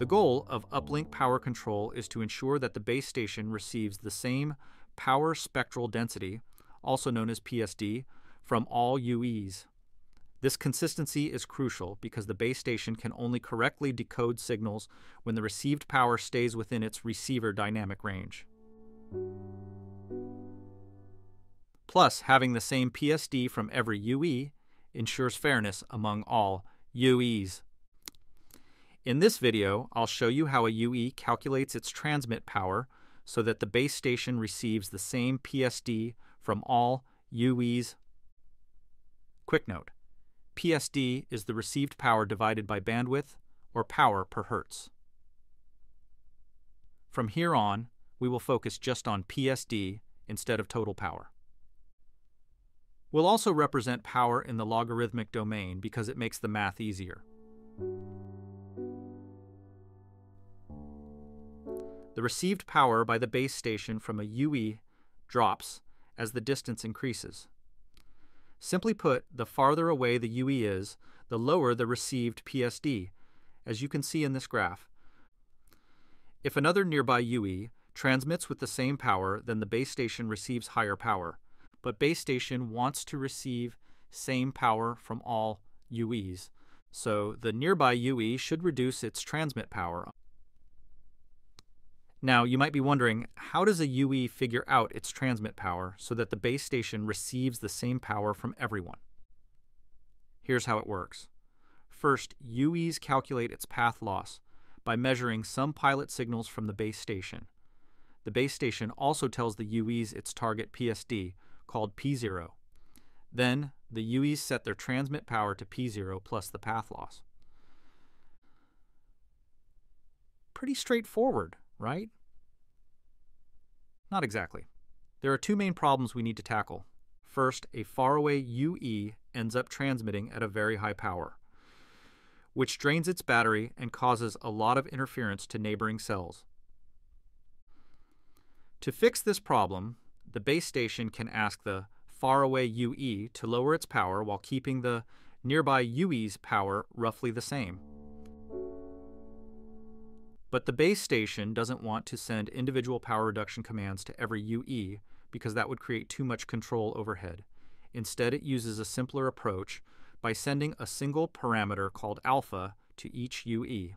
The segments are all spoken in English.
The goal of uplink power control is to ensure that the base station receives the same power spectral density, also known as PSD, from all UEs. This consistency is crucial because the base station can only correctly decode signals when the received power stays within its receiver dynamic range. Plus, having the same PSD from every UE ensures fairness among all UEs. In this video, I'll show you how a UE calculates its transmit power so that the base station receives the same PSD from all UEs. Quick note. PSD is the received power divided by bandwidth, or power per hertz. From here on, we will focus just on PSD instead of total power. We'll also represent power in the logarithmic domain because it makes the math easier. The received power by the base station from a UE drops as the distance increases. Simply put, the farther away the UE is, the lower the received PSD, as you can see in this graph. If another nearby UE transmits with the same power, then the base station receives higher power. But base station wants to receive same power from all UEs, so the nearby UE should reduce its transmit power. Now, you might be wondering, how does a UE figure out its transmit power so that the base station receives the same power from everyone? Here's how it works. First, UEs calculate its path loss by measuring some pilot signals from the base station. The base station also tells the UEs its target PSD, called P0. Then, the UEs set their transmit power to P0 plus the path loss. Pretty straightforward, right? Not exactly. There are two main problems we need to tackle. First, a faraway UE ends up transmitting at a very high power, which drains its battery and causes a lot of interference to neighboring cells. To fix this problem, the base station can ask the faraway UE to lower its power while keeping the nearby UE's power roughly the same. But the base station doesn't want to send individual power reduction commands to every UE because that would create too much control overhead. Instead, it uses a simpler approach by sending a single parameter called alpha to each UE.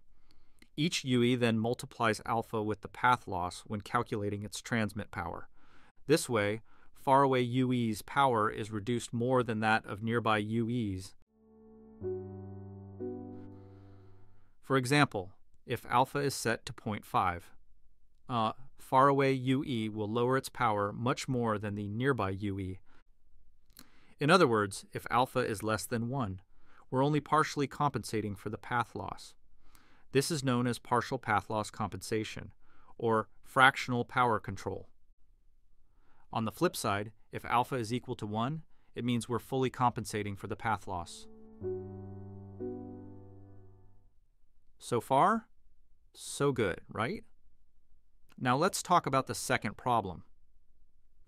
Each UE then multiplies alpha with the path loss when calculating its transmit power. This way, faraway UE's power is reduced more than that of nearby UE's. For example, if alpha is set to 0.5. Uh, faraway UE will lower its power much more than the nearby UE. In other words, if alpha is less than 1, we're only partially compensating for the path loss. This is known as partial path loss compensation, or fractional power control. On the flip side, if alpha is equal to 1, it means we're fully compensating for the path loss. So far, so good, right? Now let's talk about the second problem.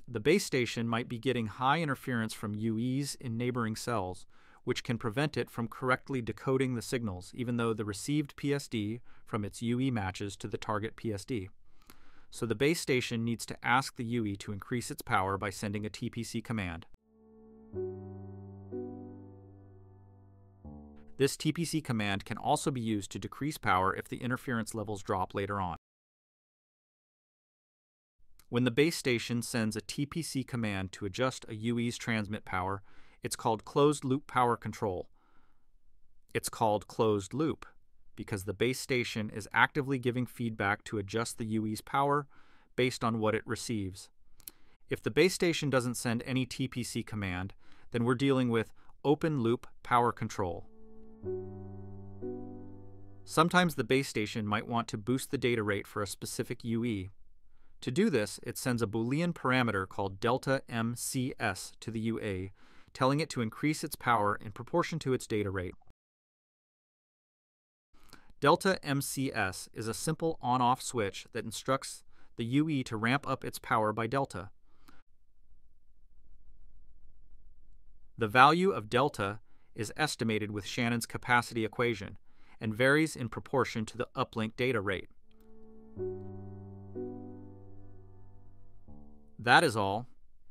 The base station might be getting high interference from UEs in neighboring cells, which can prevent it from correctly decoding the signals, even though the received PSD from its UE matches to the target PSD. So the base station needs to ask the UE to increase its power by sending a TPC command. This TPC command can also be used to decrease power if the interference levels drop later on. When the base station sends a TPC command to adjust a UE's transmit power, it's called closed loop power control. It's called closed loop because the base station is actively giving feedback to adjust the UE's power based on what it receives. If the base station doesn't send any TPC command, then we're dealing with open loop power control. Sometimes the base station might want to boost the data rate for a specific UE. To do this, it sends a Boolean parameter called delta MCS to the UE, telling it to increase its power in proportion to its data rate. Delta MCS is a simple on-off switch that instructs the UE to ramp up its power by delta. The value of delta is estimated with Shannon's capacity equation, and varies in proportion to the uplink data rate. That is all.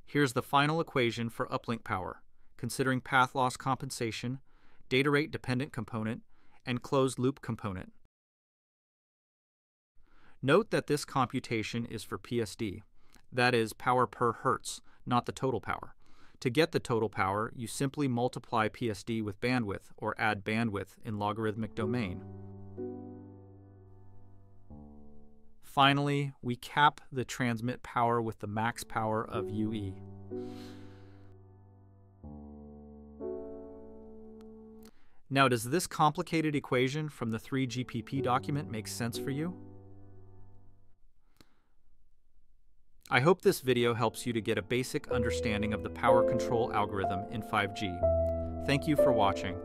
Here's the final equation for uplink power, considering path loss compensation, data rate dependent component, and closed loop component. Note that this computation is for PSD, that is, power per hertz, not the total power. To get the total power, you simply multiply PSD with bandwidth or add bandwidth in logarithmic domain. Finally, we cap the transmit power with the max power of UE. Now, does this complicated equation from the 3GPP document make sense for you? I hope this video helps you to get a basic understanding of the power control algorithm in 5G. Thank you for watching.